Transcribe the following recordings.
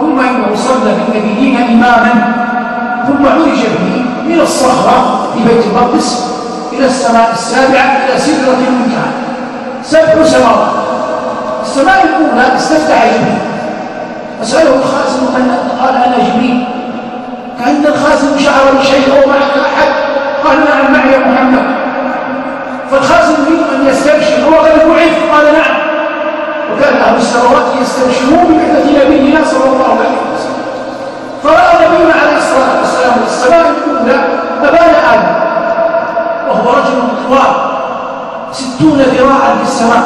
ثم إنه صلى بالنبيين إماما ثم عرج به من الصخرة في بيت المقدس إلى السماء السابعة إلى سدرة المنتهى سبع سماوات. السماء الأولى استفتح جبريل. فسأله الخازن قال أنا جبريل. كأن الخازن شعر بشيء أو معك أحد قال نعم معي محمد. فالخازن يريد أن يستبشر هو قد بعث قال نعم. وكان أهل السماوات يستبشرون بمثلة نبينا صلى الله عليه وسلم فرأى نبينا عليه الصلاة والسلام السماء الأولى أبان آدم وهو رجل طوال ستون ذراعا في السماء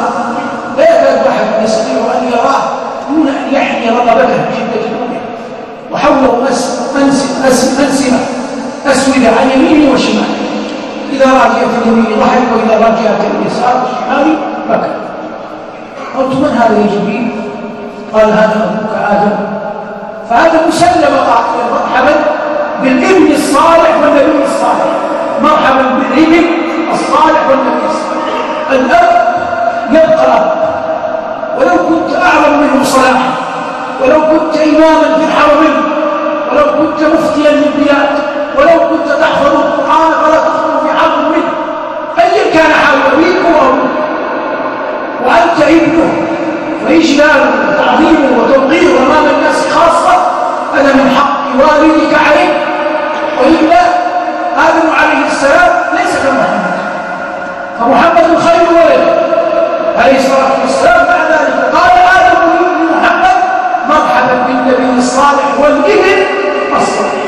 لا يكاد أحد يستطيع أن يراه دون أن يحمي رقبته بشدة الأمر وحوله أنسمة أسودة عن يمينه وشماله. إذا راجعت اليمين ضحك وإذا راجعت اليسار والشمال بكى قلت من هذا يا جبريل؟ قال هذا أبوك آدم. فهذا مسلم قائلا مرحبا بالإبن الصالح والنبي الصالح. ولو كنت أعظم منه صلاحا ولو كنت إماما في الحرمين ولو كنت مفتيا للبلاد ولو كنت تحفظ القرآن فلا تدخل في حرب منه أيا كان حال أبيك وأبوك وأنت ابنه فإجلال وتعظيم وتوقير أمام الناس خاصة هذا من حق والدك عليك وإلا آدم عليه السلام ليس كمحمد. فمحمد خير ولد عليه الصلاة والسلام بالنبي الصالح والإبن الصالح